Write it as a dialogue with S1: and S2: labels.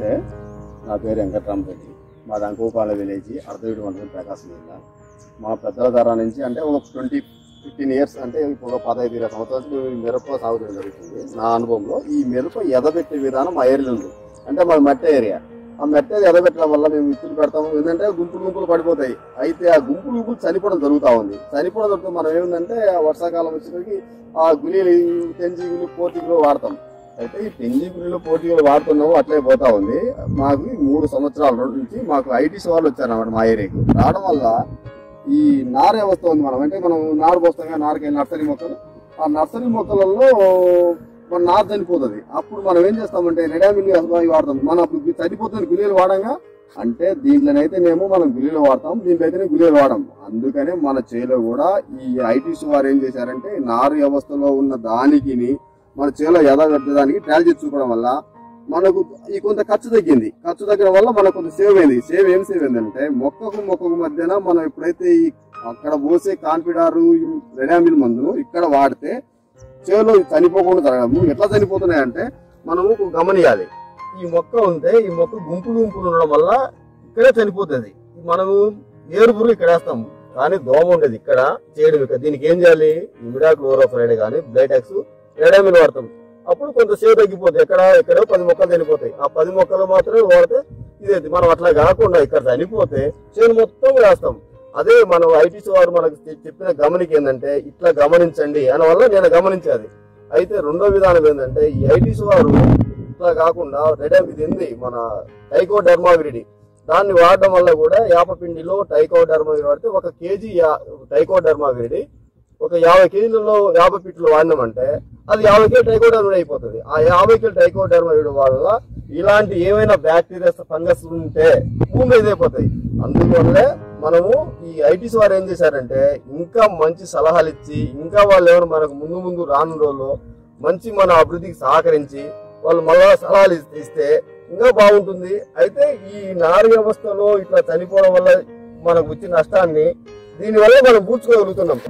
S1: నా పేరు వెంకట్రామరెడ్డి. మా దంకోపాల విలేజ్ అర్ధవీడు మండలం ప్రకాశం జిల్లా. మా పెద్దల ధర నుంచి అంటే ఒక ట్వంటీ ఫిఫ్టీన్ ఇయర్స్ అంటే ఇప్పుడు ఒక పదహైదు ఇరవై సంవత్సరాలు మిరప సాగు జరుగుతుంది. నా అనుభవంలో ఈ మిరప ఎదబెట్టే విధానం మా ఏరియాలో ఉంది. అంటే మాది మట్టి ఏరియా. ఆ మెట్ట ఎదబెట్టడం వల్ల మేము విత్తులు పెడతాము. ఏంటంటే గుంపులు గుంపులు పడిపోతాయి. అయితే ఆ గుంపులు గుంపులు చనిపోవడం జరుగుతూ ఉంది. చనిపోవడం జరుగుతుంది మనం ఏముందంటే ఆ వర్షాకాలం వచ్చేసరికి ఆ గులీలు తెంజిగులు పోటీలు వాడతాం. అయితే ఈ పెంజిగులు పోటీలు వాడుతున్నాము అట్లే పోతా ఉంది. మాకు మూడు సంవత్సరాల నుంచి మాకు ఐటీసీ వాళ్ళు వచ్చారన్నమాట మా ఏరియాకి. రావడం వల్ల ఈ నారే వ్యవస్థ ఉంది మనం. అంటే మనం నారు పోస్తాం నారకే నర్సరీ మొక్కలు. ఆ నర్సరీ మొక్కలలో మన నారు చనిపోతుంది. అప్పుడు మనం ఏం చేస్తామంటే రెడామిల్ వాడతాం. మనం అప్పుడు చనిపోతుంది గులీలు వాడంగా అంటే దీంట్లోనైతే మేము మనం గులీలు వాడతాం దీంట్లో అయితే గులీలు వాడం అందుకనే మన చేలో కూడా ఈ ఐటీసీ వారు ఏం చేశారంటే నారు వ్యవస్థలో ఉన్న దానికిని మన చేలో ఎదగట్టడానికి ట్రయల్ చేసుకోవడం చూపడం వల్ల మనకు ఈ కొంత ఖర్చు తగ్గింది. ఖర్చు తగ్గడం వల్ల మనకు కొంత సేవ్ అయింది. సేవ్ ఏం సేవ్ అయిందంటే మొక్కకు మొక్కకు మధ్యన మనం ఎప్పుడైతే ఈ అక్కడ పోసే కాన్ఫిడారు రెడామిల్ మందును ఇక్కడ వాడితే చేలో చనిపోకుండా జరగడము ఎట్లా చనిపోతున్నాయంటే మనము గమనియాలి. ఈ మొక్క ఉంటే ఈ మొక్క గుంపులు గుంపులు ఉండడం వల్ల ఇక్కడే చనిపోతుంది. మనము ఏరుపురు ఇక్కడ వేస్తాము. కానీ దోమ ఉండేది. ఇక్కడ చేయడం ఇక్కడ. దీనికి ఏం చేయాలి? ఇమిడా క్లోరోఫ్రైడ్ కానీ బ్లైటాక్స్ రెడామిల్ వాడతాం. అప్పుడు కొంతసేపు సేవ్ తగ్గిపోతుంది ఎక్కడ ఎక్కడో పది మొక్కలు చనిపోతాయి. ఆ పది మొక్కలు మాత్రమే వాడితే ఇదైతే మనం అట్లా కాకుండా ఇక్కడ చనిపోతే చేను మొత్తం వేస్తాం అదే మనం ఐటీసీ వారు మనకు చెప్పిన గమనిక ఏంటంటే ఇట్లా గమనించండి అని వల్ల నేను గమనించేది అయితే రెండో విధానం ఏంటంటే ఈ ఐటీసీ వారు ఇట్లా కాకుండా రెడ్ ఇది ఉంది మన టైకో డర్మావిరిడి దాన్ని వాడడం వల్ల కూడా యాపపిండిలో టైకో డర్మావిరిడి వాడితే ఒక కేజీ టైకో డర్మావిరిడి ఒక యాభై కేజీలలో యాభై పిట్లు వాడినామంటే అది యాభై కేజీ అయిపోతుంది. ఆ యాభై కేజీ టైకోడర్మా వల్ల ఇలాంటి ఏమైనా బ్యాక్టీరియా ఫంగస్ ఉంటే భూమి మీద అయిపోతాయి అందువల్లే మనము ఈ ఐటీస్ వారు ఏం చేశారంటే ఇంకా మంచి సలహాలు ఇచ్చి ఇంకా వాళ్ళు ఎవరు మనకు ముందు ముందు రాను రోజుల్లో మంచి మన అభివృద్ధికి సహకరించి వాళ్ళు మళ్ళా సలహాలు ఇస్తే ఇంకా బాగుంటుంది. అయితే ఈ నారు వ్యవస్థలో ఇట్లా చనిపోవడం వల్ల మనకు వచ్చిన నష్టాన్ని దీనివల్ల మనం పూడ్చుకోగలుగుతున్నాం.